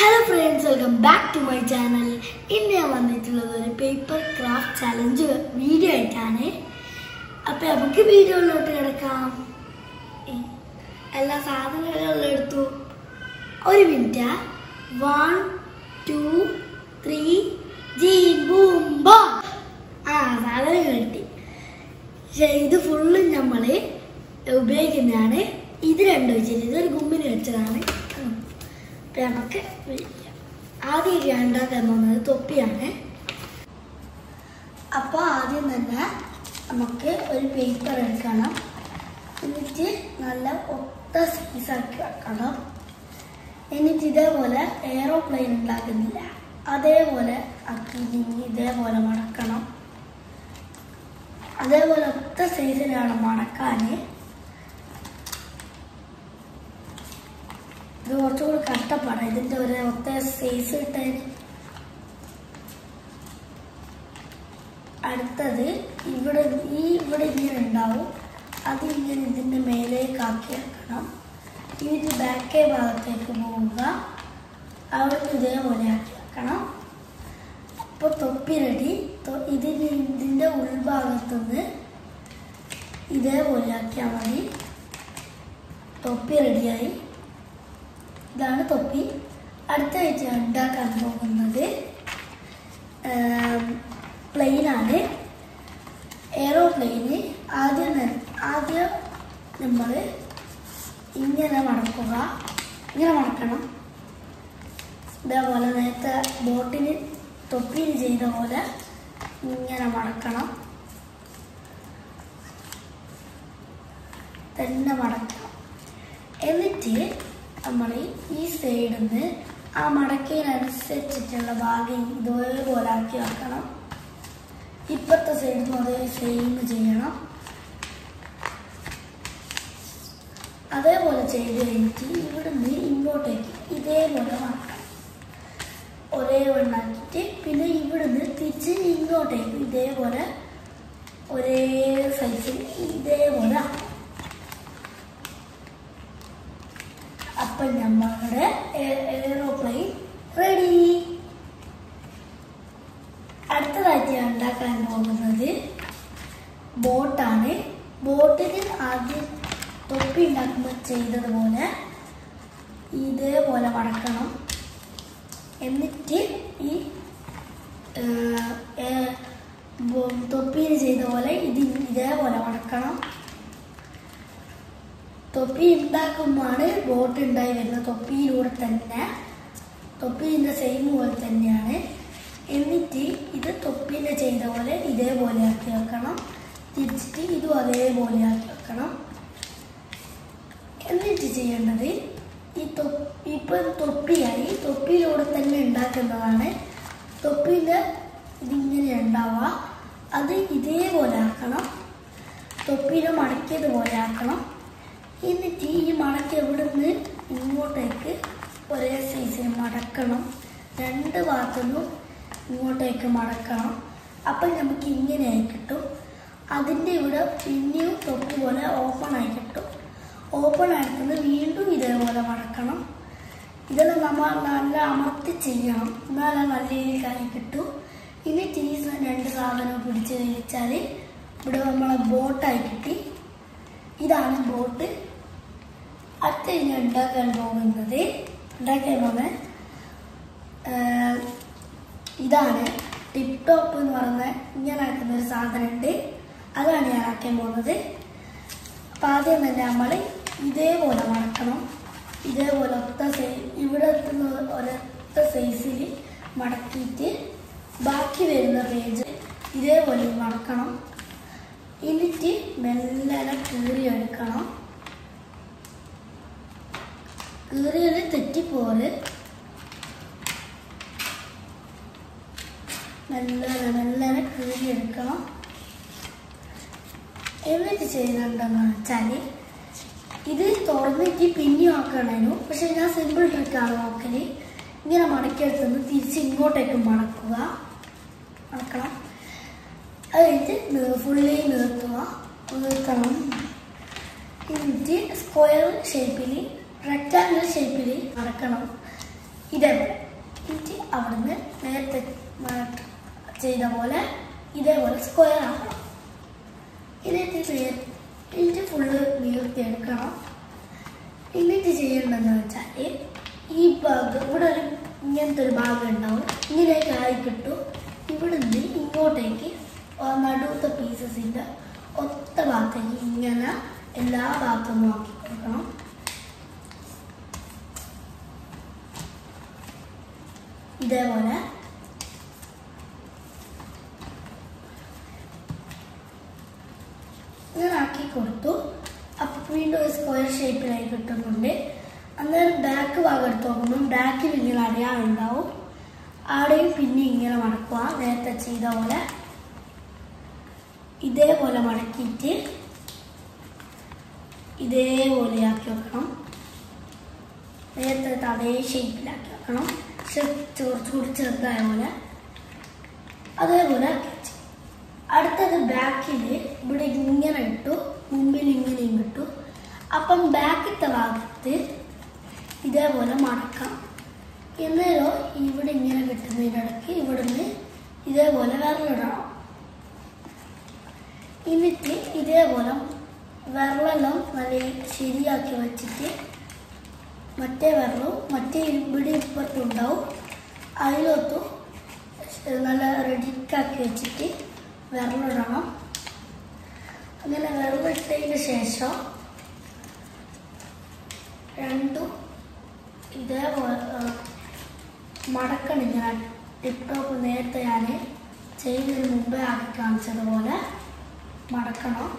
Hello friends welcome back to my channel ഇന്ന് ഞാൻ വന്നിട്ടുള്ളത് ഒരു പേപ്പർ ക്രാഫ്റ്റ് ചലഞ്ച് വീഡിയോ ആയിട്ടാണ്. അപ്പം നമുക്ക് വീഡിയോയിലോട്ട് കിടക്കാം. എല്ലാ സാധനങ്ങളും എടുത്തു. ഒരു minute one two three G boom ബോ ആ സാധനങ്ങൾ കിട്ടി. ഇത് ഫുള്ളും നമ്മൾ ഉപയോഗിക്കുന്നതാണ്. ഇത് രണ്ടും വെച്ചിട്ട് ഇതൊരു ഗുമ്മിന് വെച്ചതാണ്. നമുക്ക്. ആദ്യം ഞാൻ ഉണ്ടാക്കാൻ പോകുന്നത് തൊപ്പിയാണ്. അപ്പോൾ ആദ്യം തന്നെ നമുക്ക് ഒരു പേപ്പർ എടുക്കണം. എന്നിട്ട് നല്ല ഒത്ത സൈസാക്കി വെക്കണം. എന്നിട്ട് ഇതേപോലെ എയറോപ്ലെയിൻ ഉണ്ടാക്കുന്നില്ല. അതേപോലെ ആക്കി ഇതേപോലെ മടക്കണം. അതേപോലെ ഒത്ത സൈസിലാണ് മടക്കാൻ ഇത് കുറച്ചുകൂടി കഷ്ടപ്പാടാണ് ഇതിന്റെ ഒരു ഒത്ത സൈസ് കിട്ടാൻ അടുത്തത് ഇവിടെ ഈ ഇവിടെ ഇങ്ങനെ ഉണ്ടാവും. അത് ഇങ്ങനെ ഇതിന്റെ മേലേക്ക് ആക്കി വെക്കണം എന്നിട്ട് ബാക്കേ ഭാഗത്തേക്ക് പോവുക. അവിടെ ഇതേപോലെ ആക്കി വെക്കണം. അപ്പോൾ തൊപ്പി റെഡി ഇതിന് ഇതിന്റെ ഉൾഭാഗത്തുനിന്ന് ഇതേപോലെ ആക്കിയാൽ മതി. തൊപ്പി റെഡിയായി ഇതാണ് തൊപ്പി. അടുത്തായിട്ട് ഞാൻ ഉണ്ടാക്കാൻ പോകുന്നത് പ്ലെയിനാണ്. എയറോപ്ലെയിന് ആദ്യം ആദ്യം നമ്മൾ ഇങ്ങനെ മടക്കുക. ഇങ്ങനെ മടക്കണം. ഇതേപോലെ നേരത്തെ ബോട്ടിന് തൊപ്പിയിൽ ചെയ്ത പോലെ ഇങ്ങനെ മടക്കണം. തന്നെ മടക്കണം. എന്നിട്ട് നമ്മൾ ഈ സൈഡിൽ നിന്ന് ആ മടക്കയിനനുസരിച്ചിട്ടുള്ള ഭാഗം ഇതേപോലെ ആക്കി വെക്കണം. ഇപ്പോഴത്തെ സൈഡിൽ നിന്ന് അതേ സെയിം ചെയ്യണം. അതേപോലെ ചെയ്ത് കഴിഞ്ഞിട്ട് ഇവിടുന്ന് ഇങ്ങോട്ടേക്ക് ഇതേപോലെ മടക്കണം ഒരേ വണ്ണാക്കിയിട്ട് പിന്നെ ഇവിടുന്ന് തിരിച്ച് ഇങ്ങോട്ടേക്ക് ഇതേപോലെ ഒരേ സൈസിൽ ഇതേപോലെ അപ്പൊ നമ്മളുടെ എയറോപ്ലെയിൻ റെഡി അടുത്തതായിട്ട് ഞാൻ ഉണ്ടാക്കാൻ പോകുന്നത് ബോട്ടാണ്. ബോട്ടിന് ആദ്യം തൊപ്പി ഉണ്ടാക്കുമ്പോൾ ചെയ്തതുപോലെ ഇതേപോലെ വടക്കണം. എന്നിട്ട് ഈ തൊപ്പിയിൽ ചെയ്ത പോലെ ഇത് ഇതേപോലെ മടക്കണം തൊപ്പി ഉണ്ടാക്കുമ്പോഴാണ് ബോട്ട് ഉണ്ടായി വരുന്നത്. തൊപ്പിയിലൂടെ തന്നെ. തൊപ്പീന്റെ സെയിം പോലെ തന്നെയാണ്. എന്നിട്ട് ഇത് തൊപ്പീന്റെ ചെയ്ത പോലെ ഇതേപോലെ ആക്കി വെക്കണം. തിരിച്ചിട്ട് ഇതും അതേപോലെ ആക്കി വെക്കണം. എന്നിട്ട് ചെയ്യേണ്ടത് ഈ തൊപ്പി ഇപ്പം തൊപ്പിയായി. തൊപ്പിയിലൂടെ തന്നെ ഉണ്ടാക്കുന്നതാണ് തൊപ്പിന്റെ ഇതിങ്ങനെ ഉണ്ടാവുക അത് ഇതേപോലെ ആക്കണം. തൊപ്പിയിലെ മടക്കിയതുപോലെ ആക്കണം. എന്നിട്ട് ഈ മടക്ക് എവിടുന്ന്? ഇങ്ങോട്ടേക്ക് ഒരേ സൈസിൽ മടക്കണം. രണ്ട് ഭാഗത്തുനിന്നും ഇങ്ങോട്ടേക്ക് മടക്കണം. അപ്പം നമുക്ക് ഇങ്ങനെയായി കിട്ടും. അതിന്റെ ഇവിടെ പിന്നെയും തൊപ്പ് പോലെ ഓപ്പൺ ആയി കിട്ടും. ഓപ്പൺ ആയിട്ടുണ്ട് വീണ്ടും ഇതേപോലെ മടക്കണം. ഇതെല്ലാം നമ്മൾ നല്ല അമർത്തി ചെയ്യണം. എന്നാലേ നല്ല രീതിയിൽ രീതിയിലായി കിട്ടും. ഇനി ചീസ് രണ്ട് സാധനം പിടിച്ച് കഴിച്ചാൽ ഇവിടെ നമ്മളെ ബോട്ടായി കിട്ടി. ഇതാണ് ബോട്ട് അടുത്ത ഇനി ഉണ്ടാക്കാൻ പോകുന്നത് ഉണ്ടാക്കാൻ പോകുന്നത് ഇതാണ് ടിപ്പ് ടോപ്പ് എന്ന് പറയുന്ന ഇങ്ങനെ ആക്കുന്ന ഒരു സാധനമുണ്ട്. അതാണ് ഞാൻ ആക്കാൻ പോകുന്നത്. അപ്പം ആദ്യം തന്നെ നമ്മൾ ഇതേപോലെ മടക്കണം. ഇതേപോലെ ഒത്ത സൈസ് ഇവിടെ എത്തുന്ന ഒരൊത്ത സൈസിൽ മടക്കിയിട്ട് ബാക്കി വരുന്ന പേജ് ഇതേപോലെ മടക്കണം. എന്നിട്ട് മെല്ലെ കീറി എടുക്കണം കീറിയത് തെറ്റിപ്പോറ് നല്ല നല്ല കീറി എടുക്കണം എന്നിട്ട് ചെയ്യുന്നുണ്ടെന്ന് വെച്ചാൽ ഇത് തുറന്നിട്ട് പിന്നെ ആക്കണേനു പക്ഷെ ഞാൻ സിമ്പിൾ ട്രിക്കാണ് നോക്കൽ. ഇങ്ങനെ മടക്കിയെടുത്തുനിന്ന് തിരിച്ച് ഇങ്ങോട്ടേക്ക് മടക്കുക. മടക്കണം. അത് കഴിഞ്ഞിട്ട് ഫുള്ളി നിർത്തുക. നിർത്തണം. എന്നിട്ട് സ്ക്വയർ ഷേപ്പിൽ റെക്റ്റാങ്കിൾ ഷേപ്പിൽ മറക്കണം ഇതേപോലെ എന്നിട്ട് അവിടുന്ന് നേരത്തെ ചെയ്ത പോലെ ഇതേപോലെ സ്ക്വയർ ആക്കണം. എന്നിട്ട് നേർ എന്നിട്ട് ഫുള്ള് നീർത്തിയെടുക്കണം. എന്നിട്ട് ചെയ്യേണ്ടതെന്ന് വെച്ചാൽ ഈ ഭാഗം ഇവിടെ ഒരു ഇങ്ങനത്തെ ഒരു ഭാഗം ഉണ്ടാവും. ഇങ്ങനെയൊക്കെ ആയി കിട്ടും. ഇവിടുന്ന് ഇങ്ങോട്ടേക്ക് നടുത്ത പീസസിന്റെ ഒത്ത ഭാഗത്തേക്ക് ഇങ്ങനെ എല്ലാ ഭാഗത്തും നോക്കി കൊടുക്കണം. ഇതേപോലെ. ഇങ്ങനെ ആക്കി കൊടുത്തു. അപ്പം വീണ്ടും ഒരു സ്ക്വയർ ഷേപ്പിലായി കിട്ടുന്നുണ്ട്. അന്നേരം ബാക്ക് ഭാഗം എടുത്ത് നോക്കുമ്പോൾ ബാക്കിൽ ഇങ്ങനെ അടയാളുണ്ടാവും അവിടെയും പിന്നെ ഇങ്ങനെ മടക്കുക. നേരത്തെ ചെയ്ത പോലെ. ഇതേപോലെ മടക്കിയിട്ട് ഇതേപോലെ ആക്കി വെക്കണം. നേരത്തെ അതേ ഷേപ്പിലാക്കി വെക്കണം. കുറച്ചുകൂടി ചെറുതായ പോലെ അതേപോലെ അടുത്തത് ബാക്കിൽ ഇവിടെ ഇങ്ങനെ ഇട്ടു മുമ്പിൽ ഇങ്ങനെയും ഇട്ടു അപ്പം ബാക്കിത്തെ ഭാഗത്ത് ഇതേപോലെ മടക്കാം. എന്നാലോ ഇവിടെ ഇങ്ങനെ കിട്ടുന്നതിനിടയ്ക്ക് ഇവിടുന്ന് ഇതേപോലെ വിരലിടണം. എന്നിട്ട് ഇതേപോലെ വിരലെല്ലാം നല്ല ശരിയാക്കി വെച്ചിട്ട് മറ്റേ വിരലും മറ്റേ ഇവിടെ ഇപ്പുറത്തുണ്ടാവും. അതിലൊത്തും നല്ല റെഡിക്കാക്കി വെച്ചിട്ട് വിരലിടണം അങ്ങനെ വിരലിട്ടതിന് ശേഷം രണ്ടും ഇതേപോലെ മടക്കണം ഇങ്ങനെ ടിപ്ടോപ്പ് നേരത്തെ ഞാൻ ചെയ്യുന്നതിന് മുമ്പേ ആക്കി കാണിച്ചതുപോലെ മടക്കണം.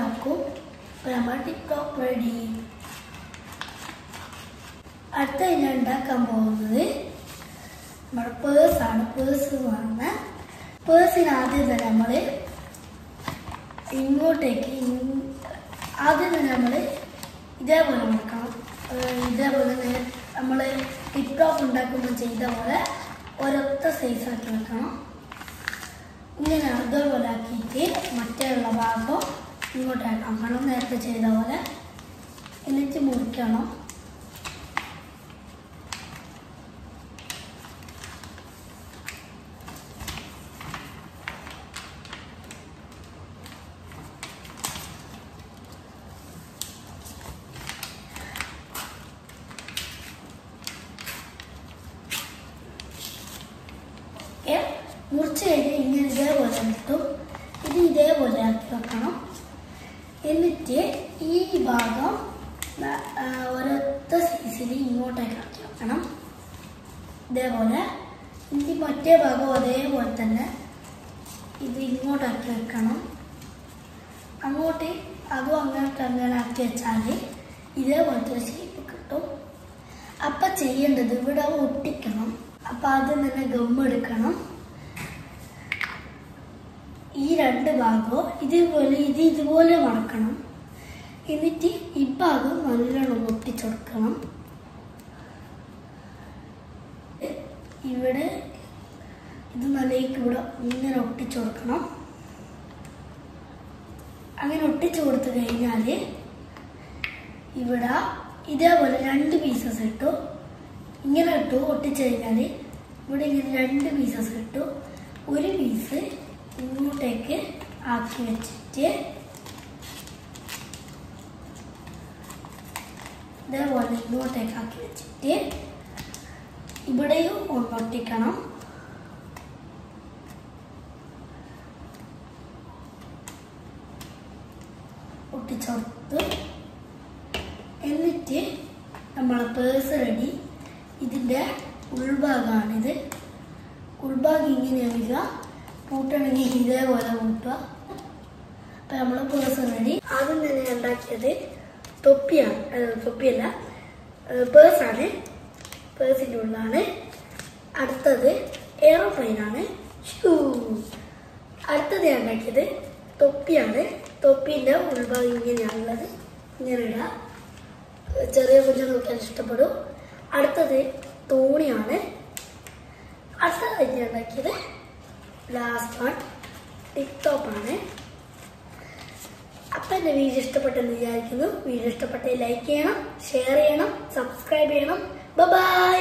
ആക്കും അപ്പോൾ നമ്മൾ ടിപ്പ് റെഡി അടുത്ത ഞാൻ ഉണ്ടാക്കാൻ പോകുന്നത് നമ്മുടെ പേഴ്സാണ് പേഴ്സ് എന്ന് പറഞ്ഞാൽ പേഴ്സിന് ആദ്യം തന്നെ നമ്മൾ ഇങ്ങോട്ടേക്ക് ഇങ് ആദ്യം തന്നെ നമ്മൾ ഇതേപോലെ നോക്കണം ഇതേപോലെ നമ്മൾ ടിക് ടോപ്പ് ഉണ്ടാക്കുമ്പോൾ ചെയ്ത പോലെ ഒരൊറ്റ സൈസാക്കി വെക്കണം. ഇങ്ങനെ അതേപോലെ ആക്കിയിട്ട് മറ്റേ ഉള്ള ഭാഗം ഇങ്ങോട്ടാണ് ആക്കണം നേരത്തെ ചെയ്ത പോലെ എന്നിട്ട് മുറിക്കണം. മുറിച്ച് കഴിഞ്ഞ് ഇങ്ങനെ ഇതേപോലെ കിട്ടും ഇത് ഇതേപോലെ ആക്കി വെക്കണം. എന്നിട്ട് ഈ ഭാഗം ഒരൊറ്റ സൈസിൽ ഇങ്ങോട്ടേക്ക് ആക്കി വെക്കണം ഇതേപോലെ ഇനി മറ്റേ ഭാഗം അതേപോലെ തന്നെ ഇത് ഇങ്ങോട്ടാക്കി വെക്കണം. അങ്ങോട്ട് അതും അങ്ങോട്ട് അങ്ങനെ ആക്കി വെച്ചാൽ ഇതേപോലത്തെ ഷേപ്പ് കിട്ടും. അപ്പം ചെയ്യേണ്ടത് ഇവിടെ ഒട്ടിക്കണം. അപ്പം ആദ്യം തന്നെ ഗം എടുക്കണം. ഈ രണ്ട് ഭാഗവും ഇതുപോലെ ഇത് ഇതുപോലെ മടക്കണം എന്നിട്ട് ഈ ഭാഗം നല്ലോണം ഒട്ടിച്ചെടുക്കണം. ഇവിടെ ഇത് നല്ലേക്ക് ഇവിടെ ഇങ്ങനെ ഒട്ടിച്ചു കൊടുക്കണം അങ്ങനെ ഒട്ടിച്ചു കൊടുത്തു കഴിഞ്ഞാൽ ഇവിടെ ഇതേപോലെ രണ്ട് പീസസ് ഇട്ടു. ഇങ്ങനെ ഇട്ടു ഒട്ടിച്ചു കഴിഞ്ഞാൽ ഇവിടെ ഇങ്ങനെ രണ്ട് പീസസ് ഇട്ടു. ഒരു പീസ് ഇങ്ങോട്ടേക്ക് ആക്കി വെച്ചിട്ട് ഇതേപോലെ ഇങ്ങോട്ടേക്ക് ആക്കി വെച്ചിട്ട് ഇവിടെയും ഒന്ന് ഒട്ടിക്കണം. ഒട്ടിച്ചോർത്ത്. എന്നിട്ട് നമ്മളെ പേഴ്സ് റെഡി ഇതിന്റെ ഉൾഭാഗമാണിത് ഉൾഭാഗം ഇങ്ങനെ വരിക. പൂട്ടണമെങ്കിൽ ഇതേപോലെ കൂട്ടുക. അപ്പം നമ്മളെ പേഴ്സ് റെഡി ആദ്യം തന്നെ ഉണ്ടാക്കിയത് തൊപ്പിയാണ്. തൊപ്പിയല്ല. പേഴ്സാണ് പേഴ്സിന്റെ ഉള്ളാണ് അടുത്തത് എയറോപ്ലെയിനാണ് ഷൂ അടുത്തത് ഞാൻ ഉണ്ടാക്കിയത് തൊപ്പിയാണ്. തൊപ്പീന്റെ ഉൾഭാഗം ഇങ്ങനെയാണുള്ളത്. ഇങ്ങനെ ഇടാം. ചെറിയ കുഞ്ഞുങ്ങൾക്ക് ഇഷ്ടപ്പെടും. അടുത്തത് തോണിയാണ്. അടുത്തത് ഞാൻ ഉണ്ടാക്കിയത് ലാസ്റ്റ് വൺ ടിക് ടോപ്പാണ് അപ്പം എന്റെ വീഡിയോ ഇഷ്ടപ്പെട്ടെന്ന് വിചാരിക്കുന്നു. വീഡിയോ ഇഷ്ടപ്പെട്ടെങ്കിൽ ലൈക്ക് ചെയ്യണം ഷെയർ ചെയ്യണം സബ്സ്ക്രൈബ് ചെയ്യണം. ബൈ